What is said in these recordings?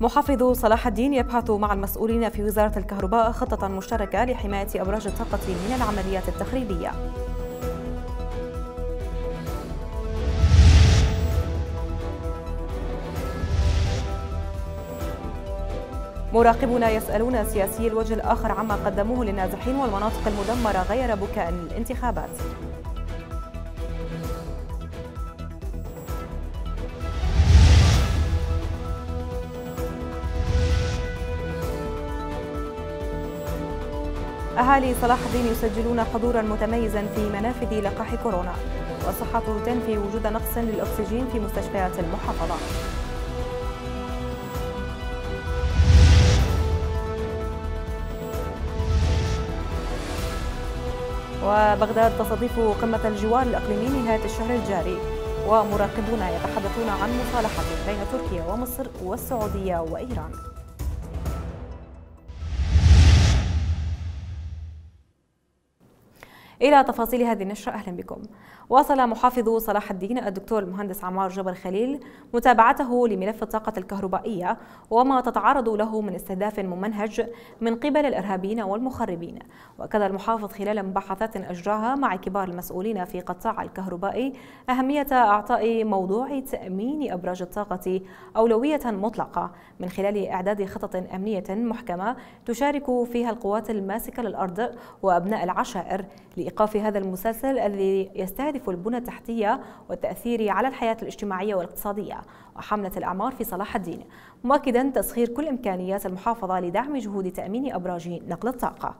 محافظ صلاح الدين يبحث مع المسؤولين في وزارة الكهرباء خطة مشتركة لحماية أبراج الطاقة من العمليات التخريبية مراقبون يسألون سياسي الوجه الآخر عما قدموه للنازحين والمناطق المدمرة غير بكاء الانتخابات. أهالي صلاح الدين يسجلون حضورا متميزا في منافذ لقاح كورونا والصحة تنفي وجود نقص للأكسجين في مستشفيات المحافظة. وبغداد تستضيف قمة الجوار الإقليمي نهاية الشهر الجاري ومراقبون يتحدثون عن مصالحة بين تركيا ومصر والسعودية وإيران. إلى تفاصيل هذه النشرة أهلا بكم. واصل محافظ صلاح الدين الدكتور المهندس عمار جبر خليل متابعته لملف الطاقة الكهربائية وما تتعرض له من استهداف ممنهج من قبل الإرهابيين والمخربين. وكذا المحافظ خلال مباحثات أجراها مع كبار المسؤولين في قطاع الكهربائي أهمية إعطاء موضوع تأمين أبراج الطاقة أولوية مطلقة من خلال إعداد خطط أمنية محكمة تشارك فيها القوات الماسكة للأرض وأبناء العشائر لإيقاف هذا المسلسل الذي يستهدف البنى التحتية والتأثير على الحياة الاجتماعية والاقتصادية وحملة الأعمار في صلاح الدين. مؤكدا تسخير كل إمكانيات المحافظة لدعم جهود تأمين أبراج نقل الطاقة.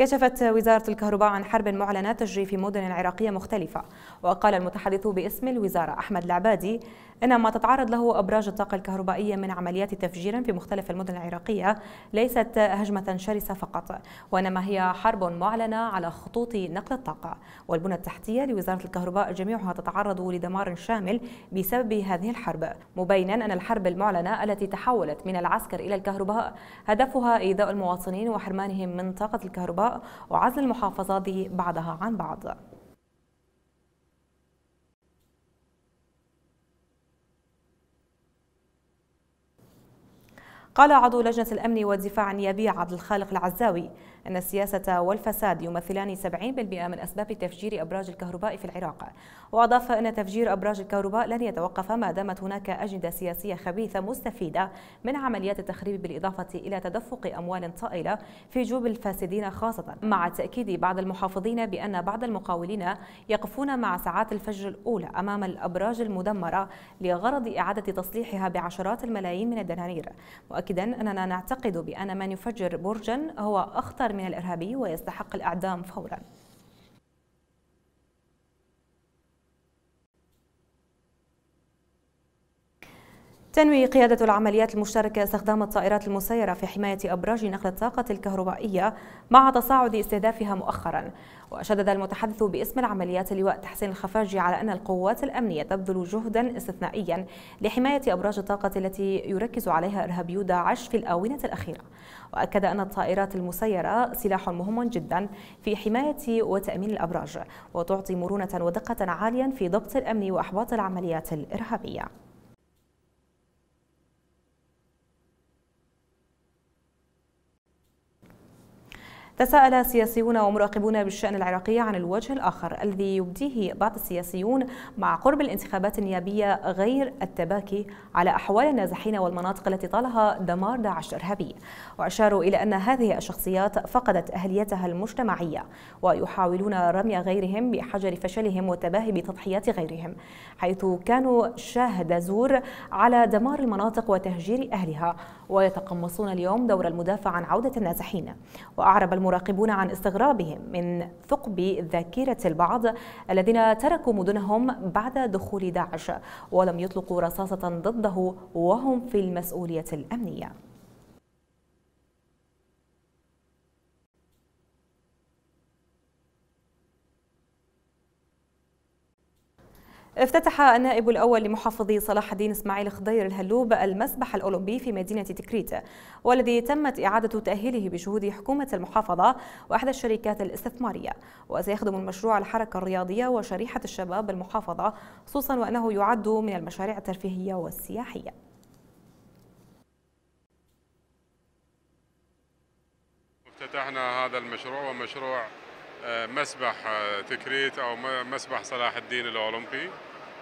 كشفت وزارة الكهرباء عن حرب معلنة تجري في مدن عراقية مختلفة. وقال المتحدث باسم الوزارة أحمد العبادي إن ما تتعرض له أبراج الطاقة الكهربائية من عمليات تفجير في مختلف المدن العراقية ليست هجمة شرسة فقط وإنما هي حرب معلنة على خطوط نقل الطاقة. والبنى التحتية لوزارة الكهرباء جميعها تتعرض لدمار شامل بسبب هذه الحرب مبينا أن الحرب المعلنة التي تحولت من العسكر إلى الكهرباء هدفها إيذاء المواطنين وحرمانهم من طاقة الكهرباء وعزل المحافظات بعضها عن بعض. قال عضو لجنة الأمن والدفاع النيابية عبد الخالق العزاوي أن السياسة والفساد يمثلان 70% من أسباب تفجير أبراج الكهرباء في العراق. وأضاف أن تفجير أبراج الكهرباء لن يتوقف ما دامت هناك أجندة سياسية خبيثة مستفيدة من عمليات التخريب بالإضافة إلى تدفق أموال طائلة في جوب الفاسدين خاصة. مع تأكيد بعض المحافظين بأن بعض المقاولين يقفون مع ساعات الفجر الأولى أمام الأبراج المدمرة لغرض إعادة تصليحها بعشرات الملايين من الدنانير. مؤكدا أننا نعتقد بأن من يفجر برجا هو أخطر من الإرهابي ويستحق الإعدام فوراً. تنوي قيادة العمليات المشتركة استخدام الطائرات المسيرة في حماية أبراج نقل الطاقة الكهربائية مع تصاعد استهدافها مؤخرا. وشدد المتحدث باسم العمليات اللواء تحسين الخفاجي على أن القوات الأمنية تبذل جهدا استثنائيا لحماية أبراج الطاقة التي يركز عليها إرهابيو داعش في الآونة الأخيرة. وأكد أن الطائرات المسيرة سلاح مهم جدا في حماية وتأمين الأبراج وتعطي مرونة ودقة عاليا في ضبط الأمن وأحباط العمليات الإرهابية. تساءل سياسيون ومراقبون بالشأن العراقي عن الوجه الآخر الذي يبديه بعض السياسيون مع قرب الانتخابات النيابية غير التباكي على أحوال النازحين والمناطق التي طالها دمار داعش الإرهابي وأشاروا إلى أن هذه الشخصيات فقدت أهليتها المجتمعية ويحاولون رمي غيرهم بحجر فشلهم والتباهي بتضحيات غيرهم حيث كانوا شاهد زور على دمار المناطق وتهجير أهلها ويتقمصون اليوم دور المدافع عن عودة النازحين. وأعرب عن استغرابهم من ثقب ذاكرة البعض الذين تركوا مدنهم بعد دخول داعش ولم يطلقوا رصاصة ضده وهم في المسؤولية الأمنية. افتتح النائب الأول لمحافظي صلاح الدين إسماعيل خضير الهلوب المسبح الأولمبي في مدينة تكريت والذي تمت إعادة تأهيله بجهود حكومة المحافظة وإحدى الشركات الاستثمارية. وسيخدم المشروع الحركة الرياضية وشريحة الشباب بالمحافظة خصوصا وأنه يعد من المشاريع الترفيهية والسياحية. افتتحنا هذا المشروع ومشروع آه، مسبح آه، تكريت أو مسبح صلاح الدين الأولمبي.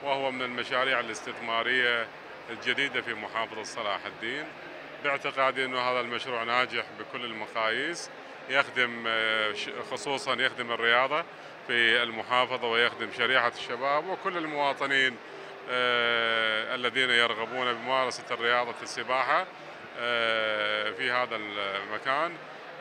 وهو من المشاريع الاستثمارية الجديدة في محافظة صلاح الدين. باعتقادي أنه هذا المشروع ناجح بكل المقاييس. يخدم آه، خصوصا يخدم الرياضة في المحافظة ويخدم شريحة الشباب وكل المواطنين الذين يرغبون بممارسة الرياضة السباحة في هذا المكان.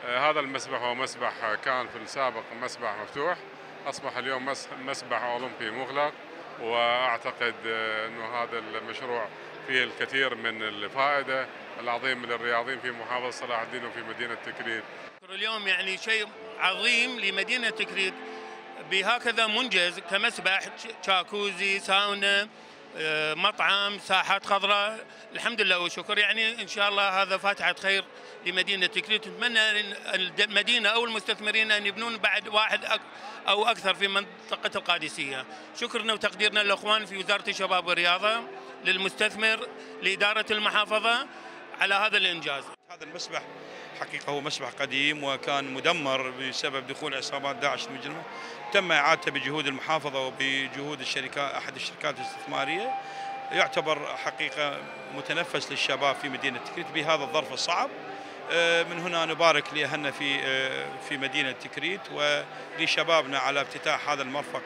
آه، هذا المسبح هو مسبح كان في السابق مسبح مفتوح. أصبح اليوم مسبح أولمبي مغلق. وأعتقد آه، أنه هذا المشروع فيه الكثير من الفائدة العظيم للرياضيين في محافظة صلاح الدين وفي مدينة تكريت. اليوم يعني شيء عظيم لمدينة تكريت. بهكذا منجز كمسبح شاكوزي ساونا. مطعم ساحات خضراء. الحمد لله والشكر. يعني إن شاء الله هذا فاتحة خير لمدينة تكريت. نتمنى المدينة أو المستثمرين أن يبنون بعد واحد أو أكثر في منطقة القادسية. شكرنا وتقديرنا للأخوان في وزارة الشباب والرياضة للمستثمر لإدارة المحافظة على هذا الإنجاز. هذا المسبح حقيقة هو مسبح قديم وكان مدمر بسبب دخول عصابات داعش المجرمة. تم إعادته بجهود المحافظة وبجهود الشركات أحد الشركات الاستثمارية. يعتبر حقيقة متنفس للشباب في مدينة تكريت بهذا الظرف الصعب. آه، من هنا نبارك لأهلنا في آه، في مدينة تكريت ولشبابنا على افتتاح هذا المرفق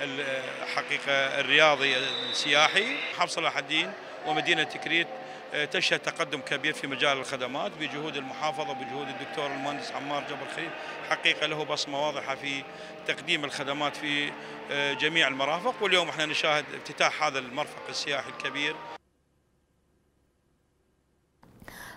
الحقيقة الرياضي السياحي حفص صلاح الدين ومدينة تكريت. آه، تشهد تقدم كبير في مجال الخدمات بجهود المحافظة بجهود الدكتور المهندس عمار جبر خليل حقيقة له بصمة واضحة في تقديم الخدمات في آه، جميع المرافق. واليوم إحنا نشاهد افتتاح هذا المرفق السياحي الكبير.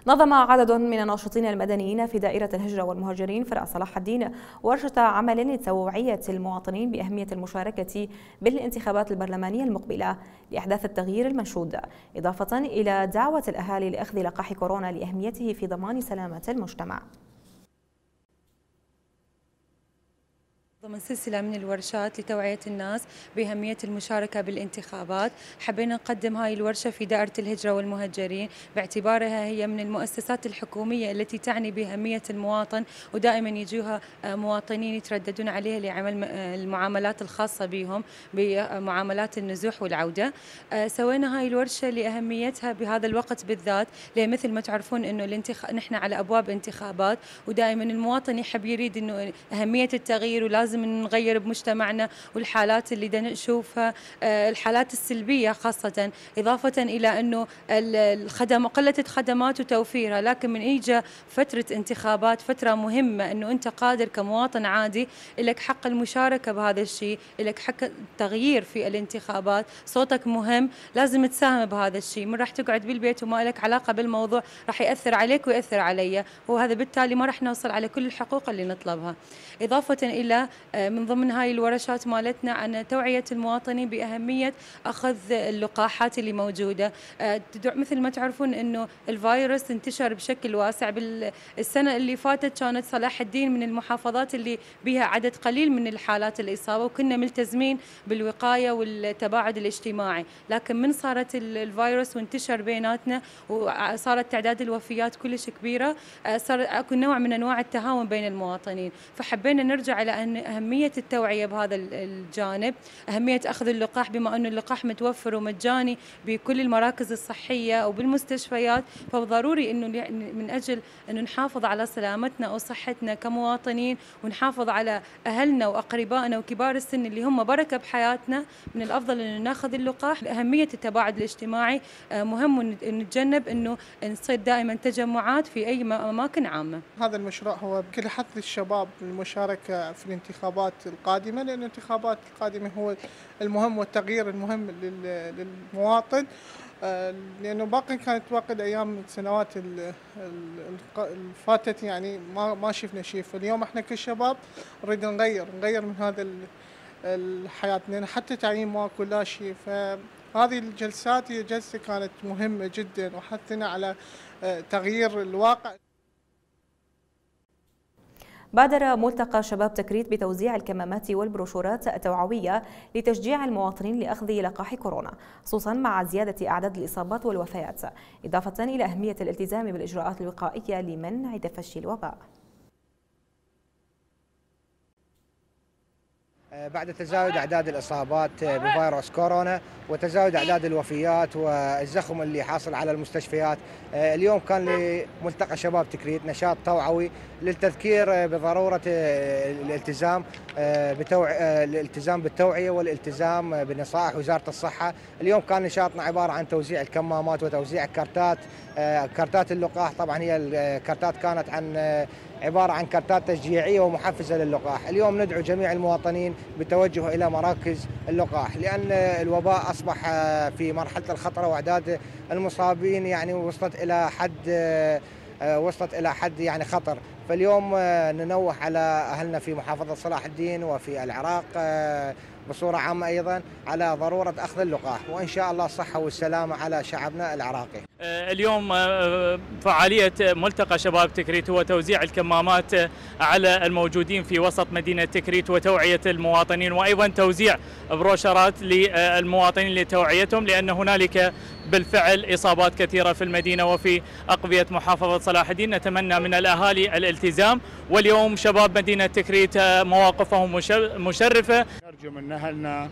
نظم عدد من الناشطين المدنيين في دائرة الهجرة والمهاجرين فرع صلاح الدين ورشة عمل لتوعية المواطنين بأهمية المشاركة بالانتخابات البرلمانية المقبلة لإحداث التغيير المنشود إضافة إلى دعوة الأهالي لأخذ لقاح كورونا لأهميته في ضمان سلامة المجتمع. ضمن سلسلة من الورشات لتوعية الناس بأهمية المشاركة بالانتخابات. حبينا نقدم هاي الورشة في دائرة الهجرة والمهجرين. باعتبارها هي من المؤسسات الحكومية التي تعني بأهمية المواطن ودائما يجوها آه، مواطنين يترددون عليها لعمل آه، المعاملات الخاصة بهم بمعاملات النزوح والعودة. آه، سوينا هاي الورشة لأهميتها بهذا الوقت بالذات لمثل ما تعرفون أنه الانتخ... نحن على أبواب انتخابات ودائما المواطن يحب يريد أنه أهمية التغيير ولازم لازم نغير بمجتمعنا والحالات اللي نشوفها آه، الحالات السلبية خاصة إضافة إلى إنه الخدم قلة الخدمات وتوفيرها. لكن من اجى فترة انتخابات فترة مهمة إنه أنت قادر كمواطن عادي لك حق المشاركة بهذا الشيء لك حق التغيير في الانتخابات. صوتك مهم لازم تساهم بهذا الشيء. من راح تقعد بالبيت وما لك علاقة بالموضوع راح يأثر عليك ويأثر علي. وهذا بالتالي ما راح نوصل على كل الحقوق اللي نطلبها. إضافة إلى آه، من ضمن هاي الورشات مالتنا عن توعية المواطنين بأهمية أخذ اللقاحات اللي موجودة. آه، مثل ما تعرفون أنه الفيروس انتشر بشكل واسع. بالسنة اللي فاتت كانت صلاح الدين من المحافظات اللي بها عدد قليل من الحالات الإصابة وكنا ملتزمين بالوقاية والتباعد الاجتماعي. لكن من صارت الفيروس وانتشر بيناتنا وصارت تعداد الوفيات كلش كبيرة آه، صار أكو نوع من أنواع التهاون بين المواطنين. فحبينا نرجع على ان أهمية التوعية بهذا الجانب أهمية أخذ اللقاح بما أن اللقاح متوفر ومجاني بكل المراكز الصحية وبالمستشفيات فضروري أنه من أجل أنه نحافظ على سلامتنا وصحتنا كمواطنين ونحافظ على أهلنا وأقربائنا وكبار السن اللي هم بركة بحياتنا من الأفضل أنه نأخذ اللقاح. أهمية التباعد الاجتماعي آه، مهم ونتجنب أنه نصير دائما تجمعات في أي أماكن عامة. هذا المشروع هو بكل حث للشباب للمشاركة في الانتخابات. الانتخابات القادمة لأن الانتخابات القادمة هو المهم والتغيير المهم للمواطن. آه، لأنه باقي كانت واقد أيام السنوات الفاتت يعني ما ما شفنا شيء. فاليوم إحنا كشباب نريد نغير نغير من هذا الحياة. لأن حتى تعيين ماكو لا شيء. فهذه الجلسات هي جلسة كانت مهمة جدا وحثنا على آه، تغيير الواقع. بادر ملتقى شباب تكريت بتوزيع الكمامات والبروشورات التوعوية لتشجيع المواطنين لأخذ لقاح كورونا خصوصا مع زيادة أعداد الإصابات والوفيات. إضافة إلى أهمية الالتزام بالإجراءات الوقائية لمنع تفشي الوباء. بعد تزايد أعداد الإصابات بفيروس كورونا وتزايد أعداد الوفيات والزخم اللي حاصل على المستشفيات. آه، اليوم كان لملتقى شباب تكريت نشاط توعوي للتذكير بضرورة آه، الالتزام بتوع الالتزام بالتوعية والالتزام بنصائح وزارة الصحة. اليوم كان نشاطنا عبارة عن توزيع الكمامات وتوزيع كارتات كارتات اللقاح. طبعا هي الكارتات كانت عن عبارة عن كارتات تشجيعية ومحفزة للقاح. اليوم ندعو جميع المواطنين بالتوجه إلى مراكز اللقاح لأن الوباء أصبح في مرحلة الخطر وأعداد المصابين يعني وصلت إلى حد وصلت إلى حد يعني خطر. فاليوم ننوه على أهلنا في محافظة صلاح الدين وفي العراق بصورة عامة أيضا على ضرورة أخذ اللقاح. وإن شاء الله الصحة والسلامة على شعبنا العراقي. آه، اليوم آه، فعالية ملتقى شباب تكريت هو توزيع الكمامات على الموجودين في وسط مدينة تكريت وتوعية المواطنين وأيضا توزيع بروشرات للمواطنين لتوعيتهم لأن هنالك بالفعل إصابات كثيرة في المدينة وفي أقضية محافظة صلاح الدين. نتمنى من الأهالي الالتزام. واليوم شباب مدينة تكريت مواقفهم مشرفة. نرجو من أهلنا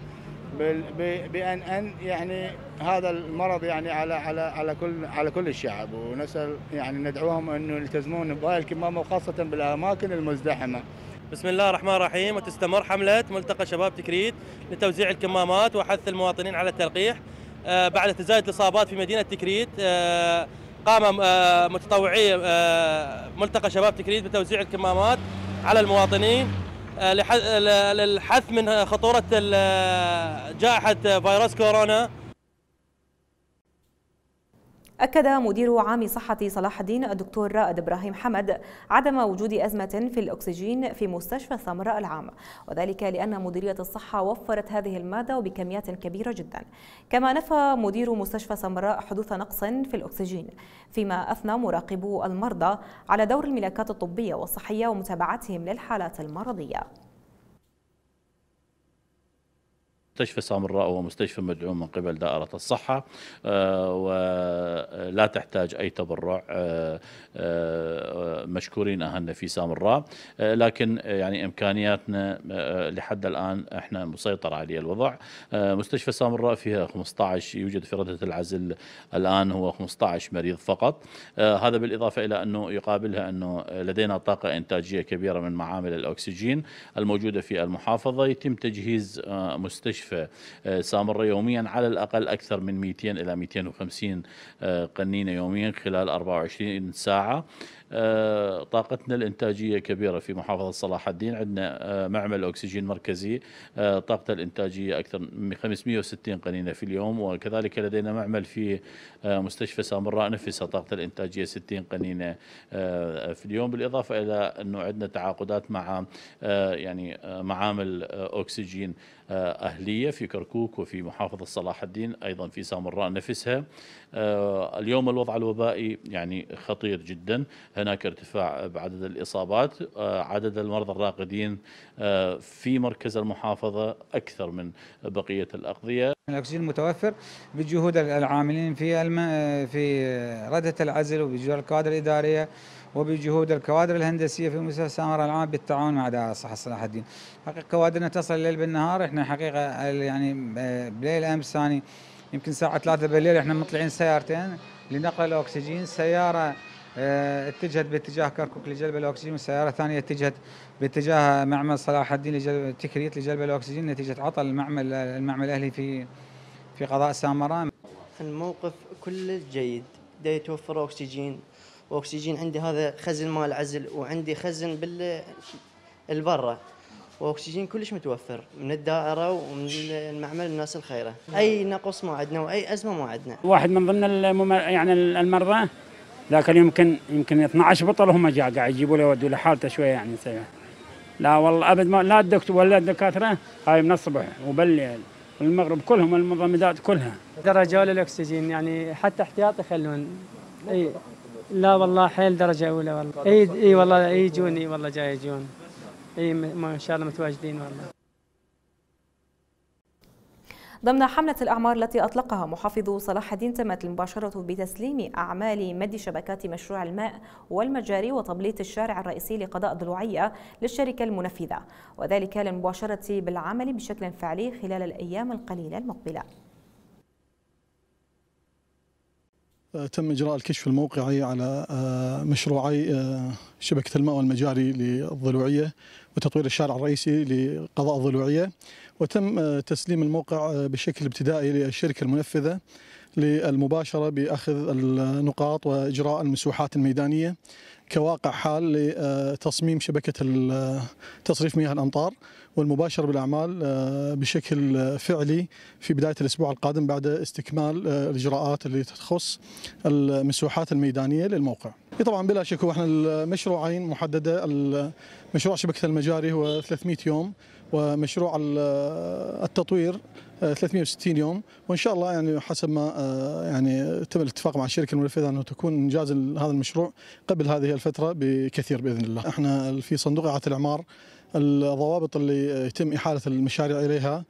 بان أن يعني هذا المرض يعني على على على كل على كل الشعب. ونسأل يعني ندعوهم انه يلتزمون بهاي الكمامة وخاصة بالأماكن المزدحمة. بسم الله الرحمن الرحيم. وتستمر حملة ملتقى شباب تكريت لتوزيع الكمامات وحث المواطنين على التلقيح. آه، بعد تزايد الإصابات في مدينة تكريت آه، قام آه، متطوعي ملتقى شباب تكريت بتوزيع الكمامات على المواطنين. للحث من خطورة جائحة فيروس كورونا. أكد مدير عام صحة صلاح الدين الدكتور رائد إبراهيم حمد عدم وجود أزمة في الأكسجين في مستشفى سامراء العام وذلك لأن مديرية الصحة وفرت هذه المادة وبكميات كبيرة جدا. كما نفى مدير مستشفى سامراء حدوث نقص في الأكسجين فيما أثنى مراقبو المرضى على دور الملاكات الطبية والصحية ومتابعتهم للحالات المرضية. مستشفى سامراء هو مستشفى مدعوم من قبل دائرة الصحة آه، ولا تحتاج أي تبرع آه، آه، مشكورين أهلنا في سامراء لكن يعني إمكانياتنا لحد الآن إحنا مسيطر عليه الوضع. مستشفى سامراء فيها 15 يوجد في ردة العزل الآن هو 15 مريض فقط. هذا بالإضافة إلى أنه يقابلها أنه لدينا طاقة إنتاجية كبيرة من معامل الأكسجين الموجودة في المحافظة. يتم تجهيز مستشفى مستشفى آه، سامرة يوميا على الأقل أكثر من 200 إلى 250 آه، قنينة يوميا خلال 24 ساعة. آه، طاقتنا الإنتاجية كبيرة في محافظة صلاح الدين. عندنا معمل أكسجين مركزي طاقته الإنتاجية أكثر من 560 قنينة في اليوم. وكذلك لدينا معمل في مستشفى سامراء نفسها طاقته الإنتاجية 60 قنينة في اليوم. بالإضافة إلى أنه عندنا تعاقدات مع يعني معامل أكسجين أهلية في كركوك وفي محافظة صلاح الدين أيضا في سامراء نفسها. آه، اليوم الوضع الوبائي يعني خطير جدا. هناك ارتفاع بعدد الإصابات. آه، عدد المرضى الراقدين آه، في مركز المحافظة أكثر من بقية الأقضية. الأكسجين المتوفر بجهود العاملين في في ردة العزل وبجهود الكوادر الإدارية وبجهود الكوادر الهندسية في مستشفى سامر العام بالتعاون مع دائرة الصحة صلاح الدين. حقيقة كوادرنا تصل الليل بالنهار إحنا حقيقة يعني آه، بليل أمس ثاني يمكن الساعة 3 بالليل إحنا مطلعين سيارتين لنقل الأكسجين سيارة آه اتجهت باتجاه كركوك لجلب الأكسجين والسيارة الثانية اتجهت باتجاه معمل صلاح الدين لجلب تكريت لجلب الأكسجين نتيجة عطل المعمل المعمل الأهلي في في قضاء سامراء. الموقف كله جيد دا يتوفر أكسجين وأكسجين عندي هذا خزن مال عزل وعندي خزن بال البرة. وأكسجين كلش متوفر من الدائرة ومن المعمل الناس الخيرة. أي نقص ما عندنا وأي أزمة ما عندنا. واحد من ضمن الممر... يعني المرضى ذاك يمكن يمكن 12 بطل هم جاء قاعد يجيبوا له يودوا له حالته شوية يعني سيئة. لا والله أبد ما لا الدكتور ولا الدكاترة هاي من الصبح وبالليل. والمغرب كلهم المضمدات كلها. درجة الاكسجين يعني حتى احتياط يخلون إي. لا والله حيل درجة أولى والله. اي اي والله يجون إي والله جاي يجون إي ما شاء الله متواجدين والله. ضمن حملة الأعمار التي أطلقها محافظ صلاح الدين تمت المباشرة بتسليم أعمال مد شبكات مشروع الماء والمجاري وتبليط الشارع الرئيسي لقضاء ضلوعية للشركة المنفذة وذلك للمباشرة بالعمل بشكل فعلي خلال الأيام القليلة المقبلة. تم إجراء الكشف الموقعي على مشروعي شبكة الماء والمجاري للضلوعية وتطوير الشارع الرئيسي لقضاء الضلوعية. وتم تسليم الموقع بشكل ابتدائي للشركة المنفذة للمباشرة بأخذ النقاط وإجراء المسوحات الميدانية كواقع حال لتصميم شبكة تصريف مياه الأمطار والمباشرة بالأعمال بشكل فعلي في بداية الأسبوع القادم بعد استكمال الإجراءات اللي تخص المسوحات الميدانية للموقع. طبعا بلا شك هو إحنا المشروعين محددة مشروع شبكة المجاري هو 300 يوم. ومشروع التطوير 360 يوم وإن شاء الله يعني حسب ما يعني تم الاتفاق مع الشركة المنفذة أنه تكون إنجاز هذا المشروع قبل هذه الفترة بكثير بإذن الله. إحنا في صندوق إعادة الإعمار الضوابط اللي يتم إحالة المشاريع إليها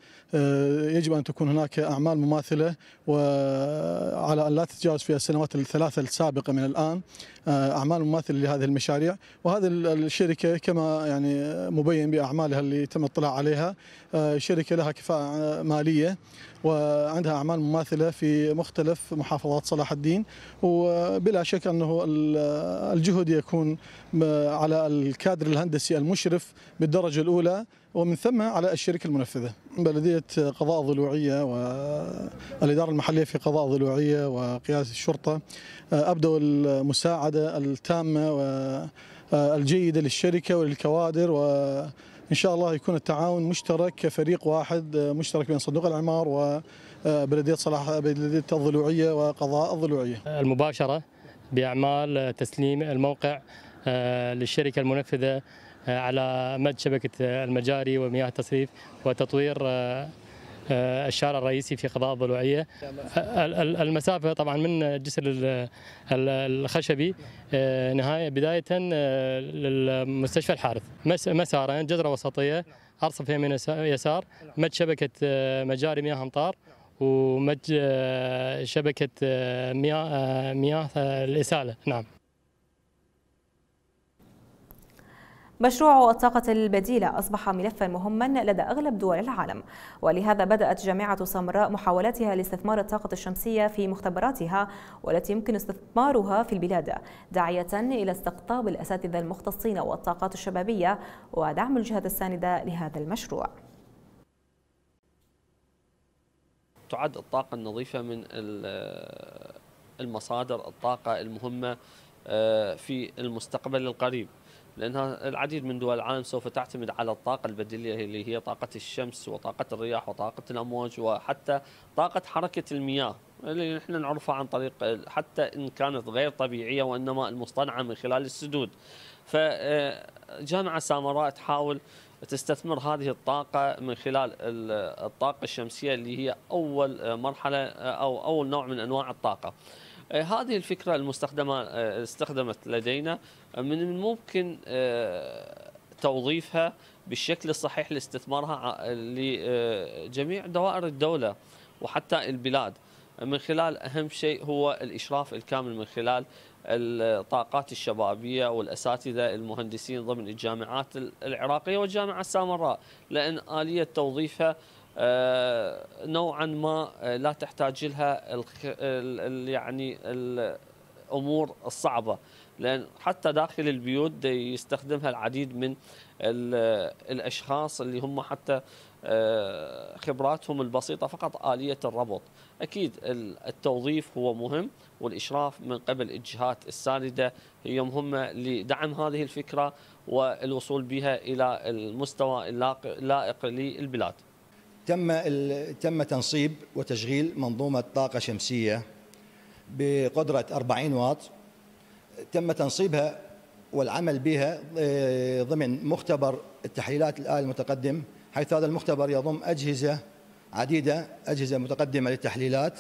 يجب أن تكون هناك أعمال مماثلة وعلى أن لا تتجاوز في السنوات الثلاثة السابقة من الآن أعمال مماثلة لهذه المشاريع. وهذه الشركة كما يعني مبين بأعمالها اللي تم الاطلاع عليها شركة لها كفاءة مالية وعندها أعمال مماثلة في مختلف محافظات صلاح الدين. وبلا شك أنه الجهد يكون على الكادر الهندسي المشرف بالدرجة الأولى ومن ثم على الشركة المنفذة. بلدية قضاء ضلوعية والإدارة المحلية في قضاء ضلوعية وقيادة الشرطة أبدوا المساعدة التامة والجيدة للشركة وللكوادر و إن شاء الله يكون التعاون مشترك كفريق واحد مشترك بين صندوق الأعمار وبلديه صلاح بلدية الضلوعية وقضاء الضلوعية. المباشرة بأعمال تسليم الموقع للشركة المنفذة على مد شبكة المجاري ومياه التصريف وتطوير الشارع الرئيسي في قضاء الضلوعية. المسافة طبعا من الجسر الخشبي نهاية بداية للمستشفى الحارث. مسارين جزرة وسطية ارصف يمين يسار مد شبكة مجاري مياه امطار ومد شبكة مياه مياه الإسالة. نعم. مشروع الطاقة البديلة أصبح ملفا مهما لدى أغلب دول العالم. ولهذا بدأت جامعة سامراء محاولاتها لاستثمار الطاقة الشمسية في مختبراتها والتي يمكن استثمارها في البلاد داعية إلى استقطاب الأساتذة المختصين والطاقات الشبابية ودعم الجهات الساندة لهذا المشروع. تعد الطاقة النظيفة من المصادر الطاقة المهمة في المستقبل القريب. لأنها العديد من دول العالم سوف تعتمد على الطاقة البديلية اللي هي طاقة الشمس وطاقة الرياح وطاقة الأمواج وحتى طاقة حركة المياه. اللي نحن نعرفها عن طريق حتى إن كانت غير طبيعية وإنما المصطنعة من خلال السدود. فجامعة سامراء تحاول تستثمر هذه الطاقة من خلال الطاقة الشمسية اللي هي أول مرحلة أو أول نوع من أنواع الطاقة. هذه الفكرة المستخدمة استخدمت لدينا من الممكن توظيفها بالشكل الصحيح لاستثمارها لجميع دوائر الدولة وحتى البلاد. من خلال أهم شيء هو الإشراف الكامل من خلال الطاقات الشبابية والأساتذة المهندسين ضمن الجامعات العراقية والجامعة السامراء لأن آلية توظيفها نوعا ما لا تحتاج لها يعني الأمور الصعبة. لأن حتى داخل البيوت يستخدمها العديد من الأشخاص اللي هم حتى خبراتهم البسيطة فقط آلية الربط. أكيد التوظيف هو مهم والإشراف من قبل الجهات الساندة هي مهمة لدعم هذه الفكرة والوصول بها إلى المستوى اللائق للبلاد. تم تم تنصيب وتشغيل منظومة طاقة شمسية بقدرة 40 واط. تم تنصيبها والعمل بها آه، ضمن مختبر التحليلات الآلة المتقدم حيث هذا المختبر يضم أجهزة عديدة أجهزة متقدمة للتحليلات.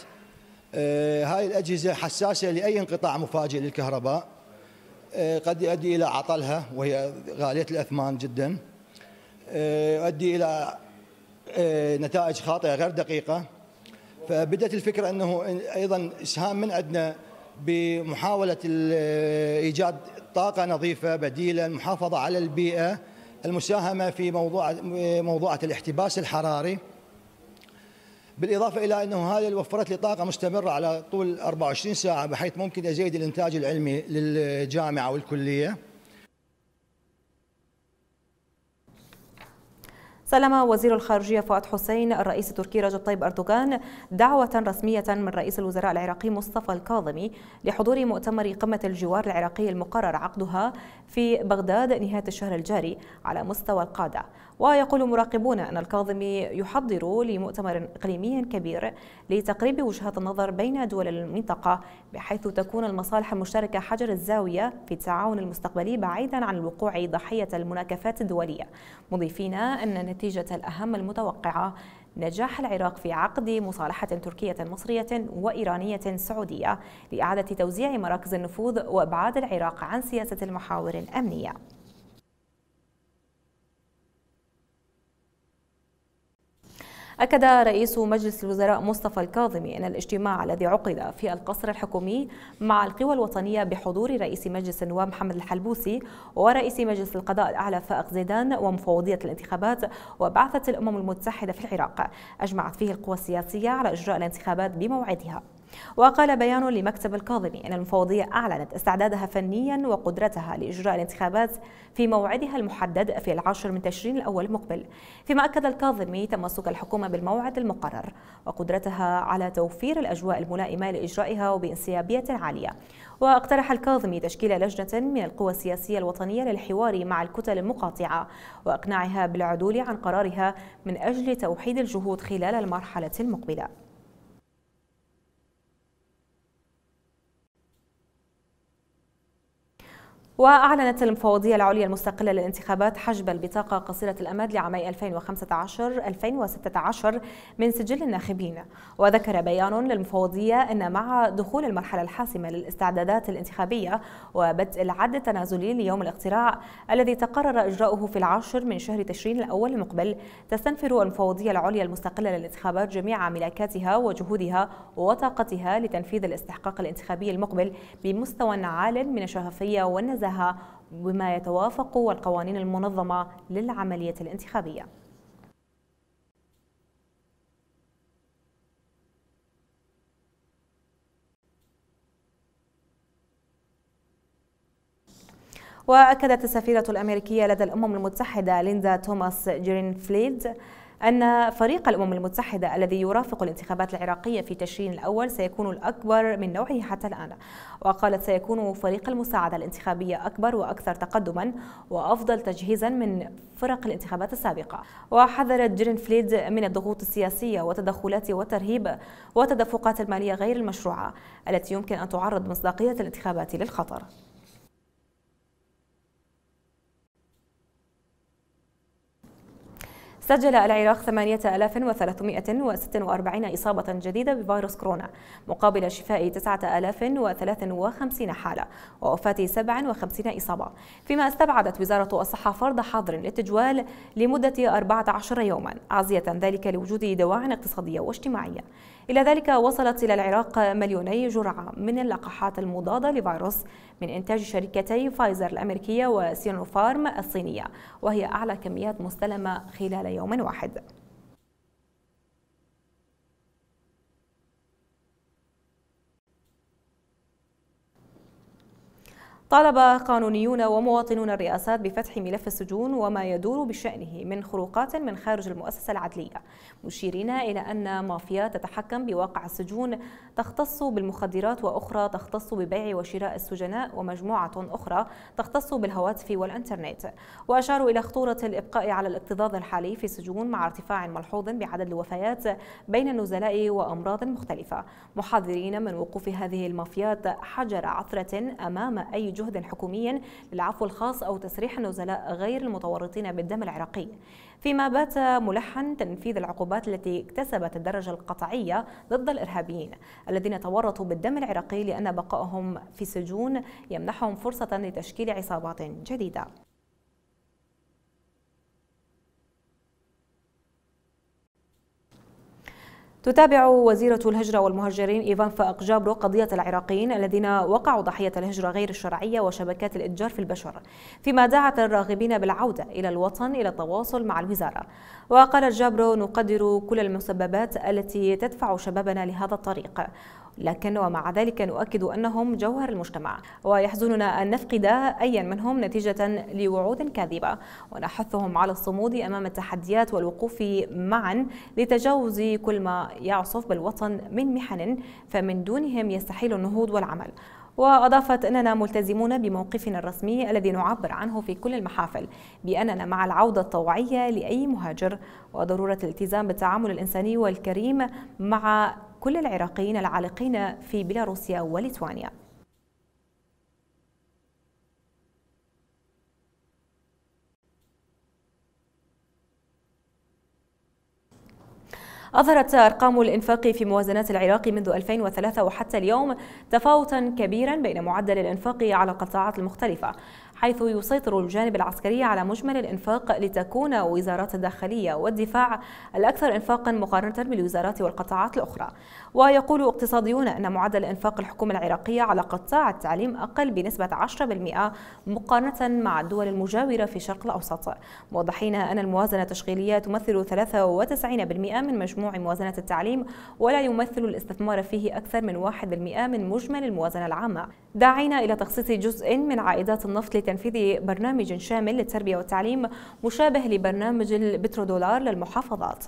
آه، هاي الأجهزة حساسة لأي انقطاع مفاجئ للكهرباء. آه، قد يؤدي إلى عطلها وهي غالية الأثمان جدا. يؤدي إلى نتائج خاطئة غير دقيقة. فبدت الفكرة أنه أيضا إسهام من عندنا بمحاولة إيجاد طاقة نظيفة بديلة المحافظة على البيئة المساهمة في موضوع موضوعة الاحتباس الحراري. بالإضافة إلى أنه هذه وفرت لي طاقة مستمرة على طول 24 ساعة بحيث ممكن أزيد الإنتاج العلمي للجامعة والكلية. سلم وزير الخارجية فؤاد حسين الرئيس التركي رجب طيب أردوغان دعوة رسمية من رئيس الوزراء العراقي مصطفى الكاظمي لحضور مؤتمر قمة الجوار العراقي المقرر عقدها في بغداد نهاية الشهر الجاري على مستوى القادة. ويقول مراقبون أن الكاظمي يحضر لمؤتمر إقليمي كبير لتقريب وجهات النظر بين دول المنطقة بحيث تكون المصالح المشتركة حجر الزاوية في التعاون المستقبلي بعيدا عن الوقوع ضحية المناكفات الدولية. مضيفين أن النتيجة الأهم المتوقعة نجاح العراق في عقد مصالحة تركية مصرية وإيرانية سعودية لإعادة توزيع مراكز النفوذ وإبعاد العراق عن سياسة المحاور الأمنية. أكد رئيس مجلس الوزراء مصطفى الكاظمي أن الاجتماع الذي عقد في القصر الحكومي مع القوى الوطنية بحضور رئيس مجلس النواب محمد الحلبوسي ورئيس مجلس القضاء الأعلى فائق زيدان ومفوضية الانتخابات وبعثة الأمم المتحدة في العراق أجمعت فيه القوى السياسية على إجراء الانتخابات بموعدها. وقال بيان لمكتب الكاظمي أن المفوضية أعلنت استعدادها فنيا وقدرتها لإجراء الانتخابات في موعدها المحدد في العاشر من تشرين الأول المقبل فيما أكد الكاظمي تمسك الحكومة بالموعد المقرر وقدرتها على توفير الأجواء الملائمة لإجرائها وبانسيابية عالية. واقترح الكاظمي تشكيل لجنة من القوى السياسية الوطنية للحوار مع الكتل المقاطعة وإقناعها بالعدول عن قرارها من أجل توحيد الجهود خلال المرحلة المقبلة. وأعلنت المفوضية العليا المستقلة للانتخابات حجب البطاقة قصيرة الأمد لعامي 2015-2016 من سجل الناخبين. وذكر بيان للمفوضية أن مع دخول المرحلة الحاسمة للاستعدادات الانتخابية وبدء العد التنازلي ليوم الاقتراع الذي تقرر إجراؤه في العاشر من شهر تشرين الأول المقبل تستنفر المفوضية العليا المستقلة للانتخابات جميع عملاكاتها وجهودها وطاقتها لتنفيذ الاستحقاق الانتخابي المقبل بمستوى عال من الشفافية والنزاهة. نفسها بما يتوافق والقوانين المنظمة للعملية الانتخابية. وأكدت السفيرة الأمريكية لدى الأمم المتحدة ليندا توماس جرينفليد أن فريق الأمم المتحدة الذي يرافق الانتخابات العراقية في تشرين الأول سيكون الأكبر من نوعه حتى الآن. وقالت سيكون فريق المساعدة الانتخابية أكبر وأكثر تقدما وأفضل تجهيزا من فرق الانتخابات السابقة. وحذرت جيرين فليد من الضغوط السياسية وتدخلات والترهيب والتدفقات المالية غير المشروعة التي يمكن أن تعرض مصداقية الانتخابات للخطر. سجل العراق 8346 إصابة جديدة بفيروس كورونا مقابل شفاء 9053 حالة ووفاة 57 إصابة. فيما استبعدت وزارة الصحة فرض حظر للتجوال لمدة 14 يوما عزية ذلك لوجود دواع اقتصادية واجتماعية. إلى ذلك وصلت إلى العراق مليوني جرعة من اللقاحات المضادة لفيروس من إنتاج شركتي فايزر الأمريكية وسينوفارم الصينية وهي أعلى كميات مستلمة خلال يوم واحد. طالب قانونيون ومواطنون الرئاسات بفتح ملف السجون وما يدور بشأنه من خروقات من خارج المؤسسة العدلية مشيرين إلى أن مافيا تتحكم بواقع السجون تختص بالمخدرات وأخرى تختص ببيع وشراء السجناء ومجموعة أخرى تختص بالهواتف والإنترنت. وأشاروا إلى خطورة الإبقاء على الاكتظاظ الحالي في السجون مع ارتفاع ملحوظ بعدد الوفيات بين النزلاء وأمراض مختلفة. محذرين من وقوف هذه المافيات حجر عثرة أمام أي جهد جهد حكومي للعفو الخاص أو تسريح النزلاء غير المتورطين بالدم العراقي. فيما بات ملحا تنفيذ العقوبات التي اكتسبت الدرجة القطعية ضد الإرهابيين الذين تورطوا بالدم العراقي لأن بقائهم في سجون يمنحهم فرصة لتشكيل عصابات جديدة. تتابع وزيرة الهجرة والمهاجرين إيفان فاق جابرو قضية العراقيين الذين وقعوا ضحية الهجرة غير الشرعية وشبكات الإتجار في البشر فيما دعت الراغبين بالعودة إلى الوطن إلى التواصل مع الوزارة. وقال جابرو نقدر كل المسببات التي تدفع شبابنا لهذا الطريق. لكن ومع ذلك نؤكد أنهم جوهر المجتمع ويحزننا أن نفقد أيا منهم نتيجة لوعود كاذبة. ونحثهم على الصمود أمام التحديات والوقوف معا لتجاوز كل ما يعصف بالوطن من محن فمن دونهم يستحيل النهوض والعمل. وأضافت أننا ملتزمون بموقفنا الرسمي الذي نعبر عنه في كل المحافل بأننا مع العودة الطوعية لأي مهاجر. وضرورة الالتزام بالتعامل الإنساني والكريم مع كل العراقيين العالقين في بيلاروسيا وليتوانيا. أظهرت أرقام الإنفاق في موازنات العراق منذ 2003 وحتى اليوم تفاوتا كبيرا بين معدل الإنفاق على القطاعات المختلفة. حيث يسيطر الجانب العسكري على مجمل الإنفاق لتكون وزارات الداخلية والدفاع الأكثر إنفاقا مقارنة بالوزارات والقطاعات الأخرى. ويقول اقتصاديون أن معدل إنفاق الحكومة العراقية على قطاع التعليم أقل بنسبة 10% مقارنة مع الدول المجاورة في الشرق الأوسط. موضحين أن الموازنة التشغيلية تمثل 93% من مجموع موازنة التعليم ولا يمثل الاستثمار فيه أكثر من 1% من مجمل الموازنة العامة. داعين إلى تخصيص جزء من عائدات النفط لتنفيذ برنامج شامل للتربية والتعليم مشابه لبرنامج البترودولار للمحافظات.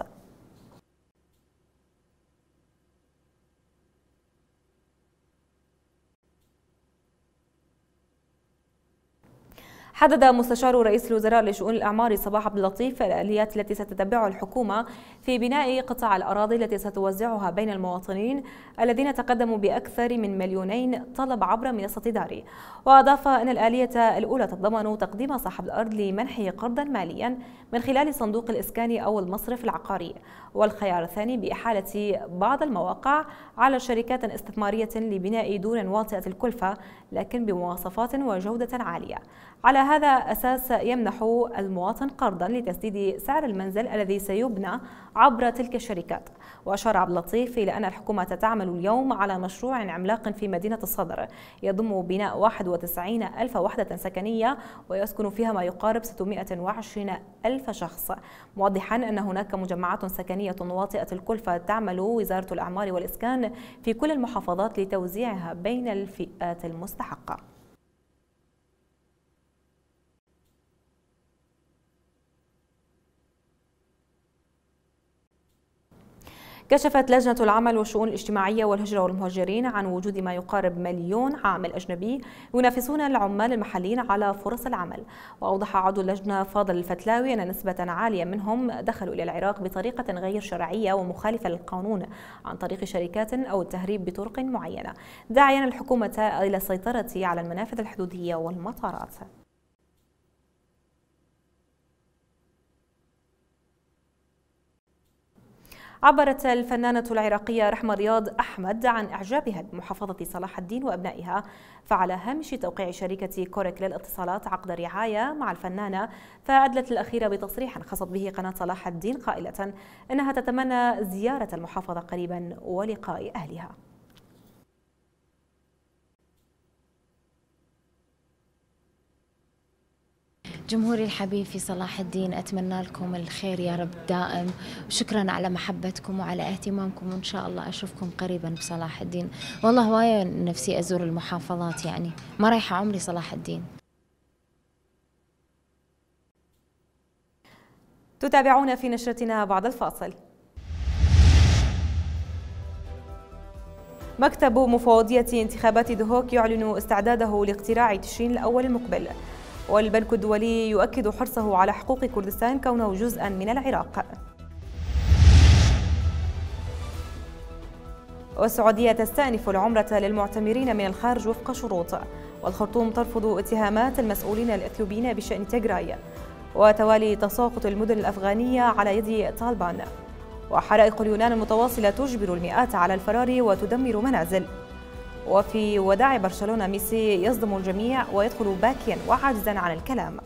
حدد مستشار رئيس الوزراء لشؤون الأعمار صباح عبد اللطيف الآليات التي ستتبعها الحكومة في بناء قطع الأراضي التي ستوزعها بين المواطنين الذين تقدموا بأكثر من مليونين طلب عبر منصة داري. وأضاف أن الآلية الأولى تتضمن تقديم صاحب الأرض لمنحه قرضا ماليا من خلال صندوق الإسكان أو المصرف العقاري. والخيار الثاني بإحالة بعض المواقع على شركات استثمارية لبناء دور واطئة الكلفة لكن بمواصفات وجودة عالية. على هذا أساس يمنح المواطن قرضا لتسديد سعر المنزل الذي سيبنى عبر تلك الشركات. وأشار عبد اللطيف إلى أن الحكومة تعمل اليوم على مشروع عملاق في مدينة الصدر يضم بناء 91 ألف وحدة سكنية ويسكن فيها ما يقارب 620 ألف شخص. موضحا أن هناك مجمعات سكنية واطئة الكلفة تعمل وزارة الأعمار والإسكان في كل المحافظات لتوزيعها بين الفئات المستحقة. كشفت لجنة العمل والشؤون الاجتماعية والهجرة والمهاجرين عن وجود ما يقارب مليون عامل أجنبي ينافسون العمال المحليين على فرص العمل. وأوضح عضو اللجنة فاضل الفتلاوي أن نسبة عالية منهم دخلوا إلى العراق بطريقة غير شرعية ومخالفة للقانون عن طريق شركات أو التهريب بطرق معينة. داعيا الحكومة إلى السيطرة على المنافذ الحدودية والمطارات. عبرت الفنانة العراقية رحمة رياض أحمد عن إعجابها بمحافظة صلاح الدين وأبنائها. فعلى هامش توقيع شركة كورك للاتصالات عقد رعاية مع الفنانة فأدلت الأخيرة بتصريح خصت به قناة صلاح الدين قائلة أنها تتمنى زيارة المحافظة قريبا ولقاء أهلها. جمهوري الحبيب في صلاح الدين أتمنى لكم الخير يا رب دائم. وشكرا على محبتكم وعلى اهتمامكم وإن شاء الله أشوفكم قريبا بصلاح الدين. والله هواية نفسي أزور المحافظات يعني. ما رايحة عمري صلاح الدين. تتابعون في نشرتنا بعد الفاصل. مكتب مفوضية انتخابات دهوك يعلن استعداده لاقتراع تشرين الأول المقبل. والبنك الدولي يؤكد حرصه على حقوق كردستان كونه جزءا من العراق. والسعودية تستأنف العمرة للمعتمرين من الخارج وفق شروط. والخرطوم ترفض اتهامات المسؤولين الإثيوبيين بشأن تيغراي وتوالي تساقط المدن الأفغانية على يد طالبان. وحرائق اليونان المتواصلة تجبر المئات على الفرار وتدمر منازل. وفي وداع برشلونة ميسي يصدم الجميع ويدخل باكيا وعاجزا عن الكلام.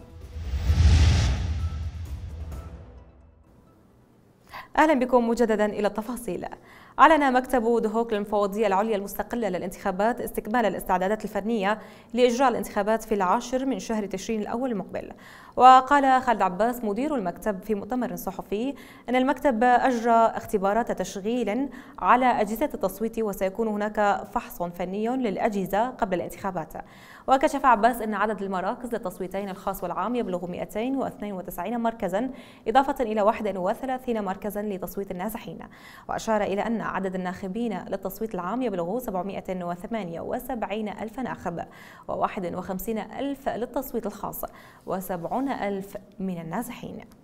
أهلا بكم مجددا إلى التفاصيل. أعلن مكتب دهوك للمفوضية العليا المستقلة للانتخابات استكمال الاستعدادات الفنية لإجراء الانتخابات في العاشر من شهر تشرين الأول المقبل. وقال خالد عباس مدير المكتب في مؤتمر صحفي أن المكتب أجرى اختبارات تشغيل على أجهزة التصويت وسيكون هناك فحص فني للأجهزة قبل الانتخابات. وكشف عباس أن عدد المراكز للتصويتين الخاص والعام يبلغ 292 مركزا إضافة إلى 31 مركزا لتصويت النازحين. وأشار إلى أن عدد الناخبين للتصويت العام يبلغ 778 ألف ناخب و51 ألف للتصويت الخاص و70 ألف من النازحين.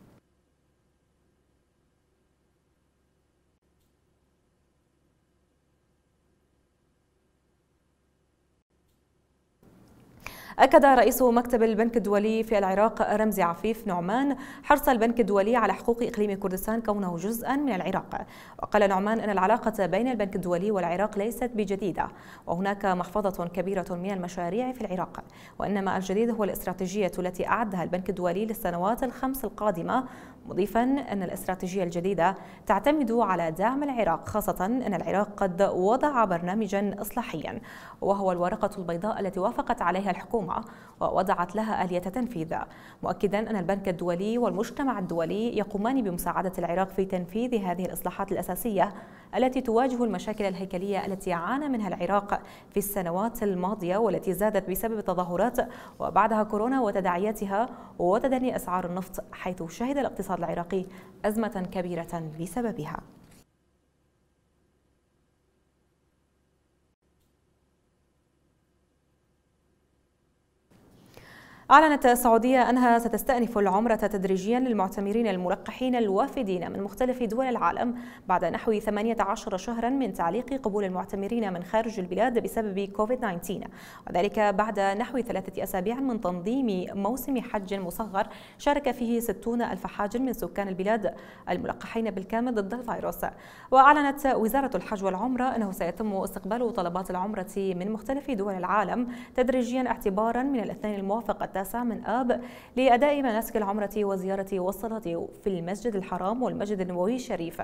أكد رئيس مكتب البنك الدولي في العراق رمزي عفيف نعمان حرص البنك الدولي على حقوق إقليم كردستان كونه جزءا من العراق. وقال نعمان أن العلاقة بين البنك الدولي والعراق ليست بجديدة وهناك محفظة كبيرة من المشاريع في العراق. وإنما الجديد هو الاستراتيجية التي أعدها البنك الدولي للسنوات الخمس القادمة مضيفا أن الاستراتيجية الجديدة تعتمد على دعم العراق خاصة أن العراق قد وضع برنامجا إصلاحيا وهو الورقة البيضاء التي وافقت عليها الحكومة ووضعت لها آلية تنفيذ. مؤكدا أن البنك الدولي والمجتمع الدولي يقومان بمساعدة العراق في تنفيذ هذه الإصلاحات الأساسية التي تواجه المشاكل الهيكلية التي عانى منها العراق في السنوات الماضية والتي زادت بسبب التظاهرات وبعدها كورونا وتداعياتها وتدني أسعار النفط حيث شهد الاقتصاد العراقي أزمة كبيرة بسببها أعلنت السعودية أنها ستستأنف العمرة تدريجيا للمعتمرين الملقحين الوافدين من مختلف دول العالم بعد نحو 18 شهرا من تعليق قبول المعتمرين من خارج البلاد بسبب كوفيد 19 وذلك بعد نحو ثلاثة أسابيع من تنظيم موسم حج مصغر شارك فيه 60 ألف حاج من سكان البلاد الملقحين بالكامل ضد الفيروس. وأعلنت وزارة الحج والعمرة أنه سيتم استقبال طلبات العمرة من مختلف دول العالم تدريجيا اعتبارا من الاثنين الموافق التاسع من آب لأداء مناسك العمرة والزيارة والصلاة في المسجد الحرام والمسجد النبوي الشريف.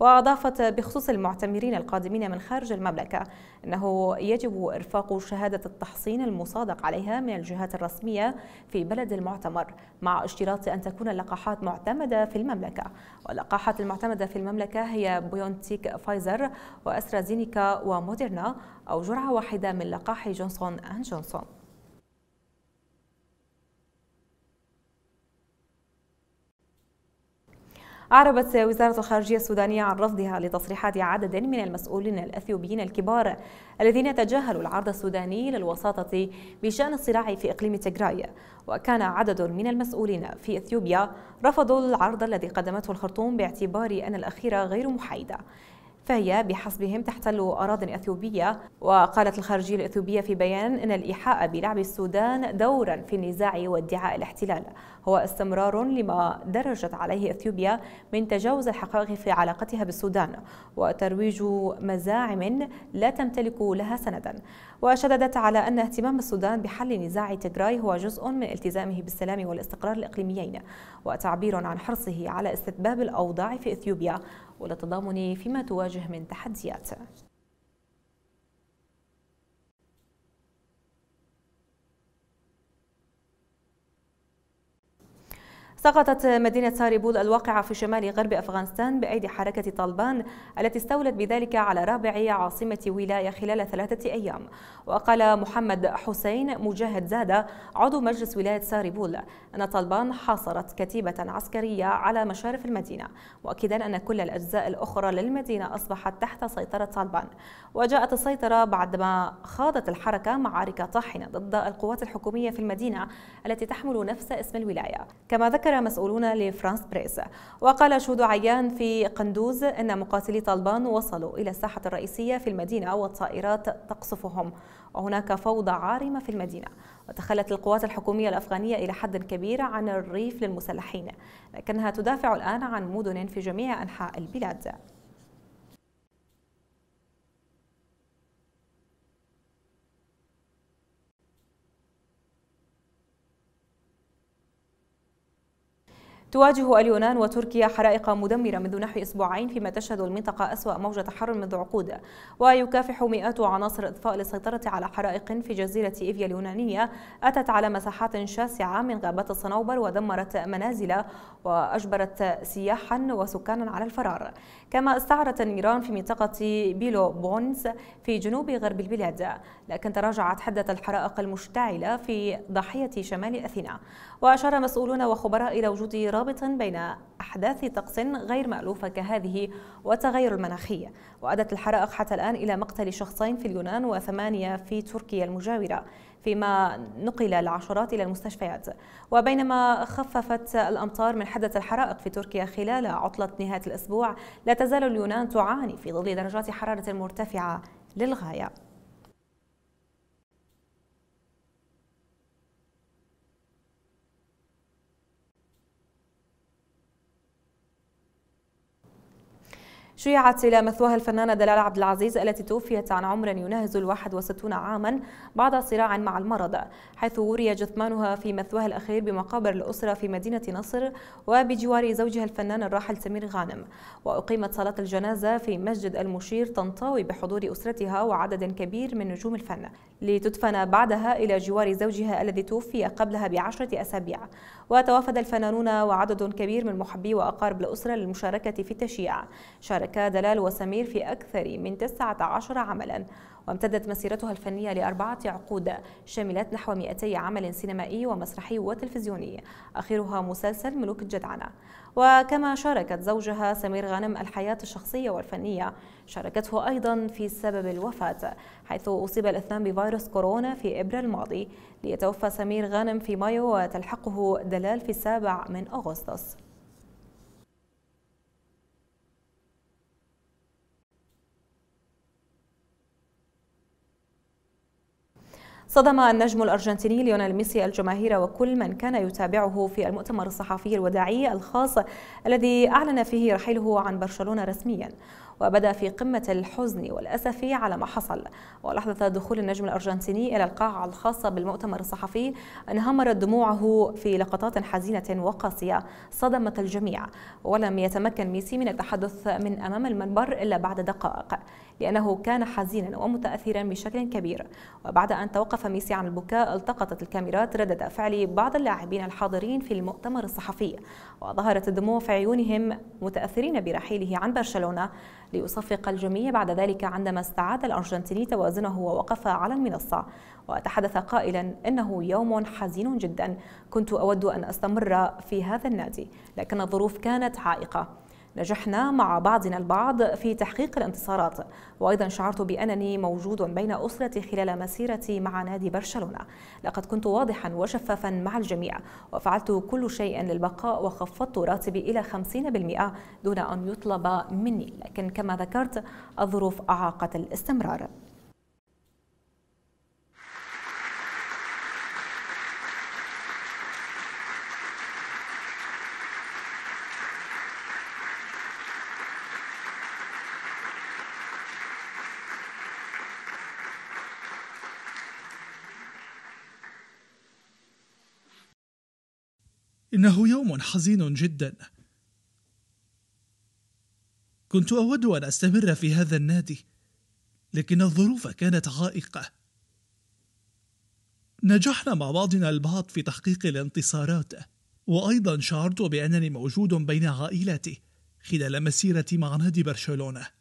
وأضافت بخصوص المعتمرين القادمين من خارج المملكة أنه يجب إرفاق شهادة التحصين المصادق عليها من الجهات الرسمية في بلد المعتمر مع اشتراط أن تكون اللقاحات معتمدة في المملكة. واللقاحات المعتمدة في المملكة هي بيونتيك فايزر وأسترازينيكا وموديرنا أو جرعة واحدة من لقاح جونسون أند جونسون. أعربت وزارة الخارجية السودانية عن رفضها لتصريحات عدد من المسؤولين الأثيوبيين الكبار الذين تجاهلوا العرض السوداني للوساطة بشأن الصراع في إقليم تجراي وكان عدد من المسؤولين في إثيوبيا رفضوا العرض الذي قدمته الخرطوم باعتبار أن الأخيرة غير محايدة. فهي بحسبهم تحتل أراضي أثيوبية وقالت الخارجية الأثيوبية في بيان أن الإيحاء بلعب السودان دورا في النزاع وادعاء الاحتلال. هو استمرار لما درجت عليه أثيوبيا من تجاوز الحقائق في علاقتها بالسودان. وترويج مزاعم لا تمتلك لها سندا. وشددت على أن اهتمام السودان بحل نزاع تجراي هو جزء من التزامه بالسلام والاستقرار الإقليميين. وتعبير عن حرصه على استتباب الأوضاع في إثيوبيا والتضامن فيما تواجه من تحديات. سقطت مدينة ساريبول الواقعة في شمال غرب أفغانستان بأيدي حركة طالبان التي استولت بذلك على رابع عاصمة ولاية خلال ثلاثة أيام. وقال محمد حسين مجاهد زادة عضو مجلس ولاية ساريبول أن طالبان حاصرت كتيبة عسكرية على مشارف المدينة. مؤكدا أن كل الأجزاء الأخرى للمدينة أصبحت تحت سيطرة طالبان. وجاءت السيطرة بعدما خاضت الحركة معارك طاحنة ضد القوات الحكومية في المدينة التي تحمل نفس اسم الولاية. كما ذكر وذكر مسؤولون لفرانس بريس. وقال شهود عيان في قندوز أن مقاتلي طالبان وصلوا إلى الساحة الرئيسية في المدينة والطائرات تقصفهم. وهناك فوضى عارمة في المدينة. وتخلت القوات الحكومية الأفغانية إلى حد كبير عن الريف للمسلحين لكنها تدافع الآن عن مدن في جميع أنحاء البلاد. تواجه اليونان وتركيا حرائق مدمرة منذ نحو أسبوعين فيما تشهد المنطقة أسوأ موجة حر منذ عقود ويكافح مئات عناصر الإطفاء للسيطرة على حرائق في جزيرة إيفيا اليونانية أتت على مساحات شاسعة من غابات الصنوبر ودمرت منازل وأجبرت سياحا وسكانا على الفرار. كما استعرت النيران في منطقة بيلو بونز في جنوب غرب البلاد لكن تراجعت حدة الحرائق المشتعلة في ضاحية شمال أثينا. وأشار مسؤولون وخبراء إلى وجود رابط بين أحداث طقس غير مألوفة كهذه والتغير المناخي وأدت الحرائق حتى الآن إلى مقتل شخصين في اليونان وثمانية في تركيا المجاورة فيما نقل العشرات إلى المستشفيات. وبينما خففت الأمطار من حدة الحرائق في تركيا خلال عطلة نهاية الأسبوع لا تزال اليونان تعاني في ظل درجات حرارة مرتفعة للغاية. شيعت إلى مثواها الفنانة دلال عبد العزيز التي توفيت عن عمر يناهز الواحد وستون عاما بعد صراع مع المرض حيث وري جثمانها في مثواها الأخير بمقابر الأسرة في مدينة نصر وبجوار زوجها الفنان الراحل سمير غانم. وأقيمت صلاة الجنازة في مسجد المشير تنطوي بحضور أسرتها وعدد كبير من نجوم الفن. لتدفن بعدها إلى جوار زوجها الذي توفي قبلها بعشرة أسابيع. وتوافد الفنانون وعدد كبير من محبي وأقارب الأسرة للمشاركة في التشييع. شارك دلال وسمير في أكثر من 19 عملا وامتدت مسيرتها الفنية لأربعة عقود شملت نحو 200 عمل سينمائي ومسرحي وتلفزيوني. آخرها مسلسل ملوك الجدعنة وكما شاركت زوجها سمير غانم الحياة الشخصية والفنية. شاركته أيضا في سبب الوفاة حيث أصيب الإثنان بفيروس كورونا في إبريل الماضي. ليتوفى سمير غانم في مايو وتلحقه دلال في السابع من أغسطس. صدم النجم الأرجنتيني ليونيل ميسي الجماهير وكل من كان يتابعه في المؤتمر الصحفي الوداعي الخاص الذي أعلن فيه رحيله عن برشلونة رسميا. وبدأ في قمة الحزن والأسف على ما حصل. ولحظة دخول النجم الأرجنتيني إلى القاعة الخاصة بالمؤتمر الصحفي انهمرت دموعه في لقطات حزينة وقاسية صدمت الجميع. ولم يتمكن ميسي من التحدث من أمام المنبر إلا بعد دقائق. لأنه كان حزينا ومتأثرا بشكل كبير. وبعد أن توقف ميسي عن البكاء التقطت الكاميرات ردة فعل بعض اللاعبين الحاضرين في المؤتمر الصحفي. وظهرت الدموع في عيونهم متأثرين برحيله عن برشلونة ليصفق الجميع بعد ذلك عندما استعاد الأرجنتيني توازنه ووقف على المنصة. وتحدث قائلا إنه يوم حزين جدا. كنت أود أن أستمر في هذا النادي لكن الظروف كانت عائقة. نجحنا مع بعضنا البعض في تحقيق الانتصارات. وأيضا شعرت بأنني موجود بين أسرتي خلال مسيرتي مع نادي برشلونة. لقد كنت واضحا وشفافا مع الجميع وفعلت كل شيء للبقاء وخفضت راتبي إلى 50% دون أن يطلب مني. لكن كما ذكرت الظروف أعاقت الاستمرار. إنه يوم حزين جدا. كنت أود أن أستمر في هذا النادي لكن الظروف كانت عائقة. نجحنا مع بعضنا البعض في تحقيق الانتصارات وأيضا شعرت بأنني موجود بين عائلتي خلال مسيرتي مع نادي برشلونة.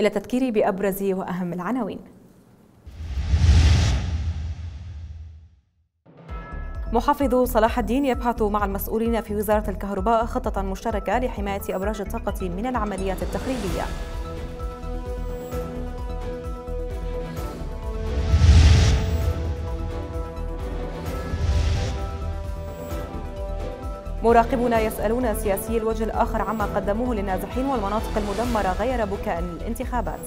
إلى التذكير بأبرز وأهم العناوين. محافظ صلاح الدين يبحث مع المسؤولين في وزارة الكهرباء خطة مشتركة لحماية أبراج الطاقة من العمليات التخريبية مراقبون يسألون سياسي الوجه الآخر عما قدموه للنازحين والمناطق المدمرة غير بكاء الانتخابات.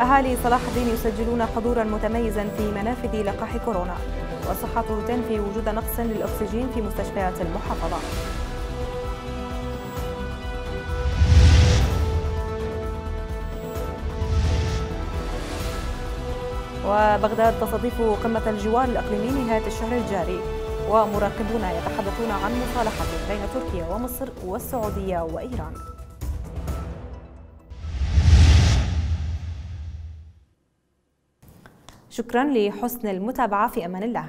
أهالي صلاح الدين يسجلون حضورا متميزا في منافذ لقاح كورونا. والصحة تنفي وجود نقص للأكسجين في مستشفيات المحافظة. وبغداد تستضيف قمة الجوار الإقليمي نهاية الشهر الجاري ومراقبون يتحدثون عن مصالحة بين تركيا ومصر والسعودية وإيران. شكرا لحسن المتابعة في أمان الله.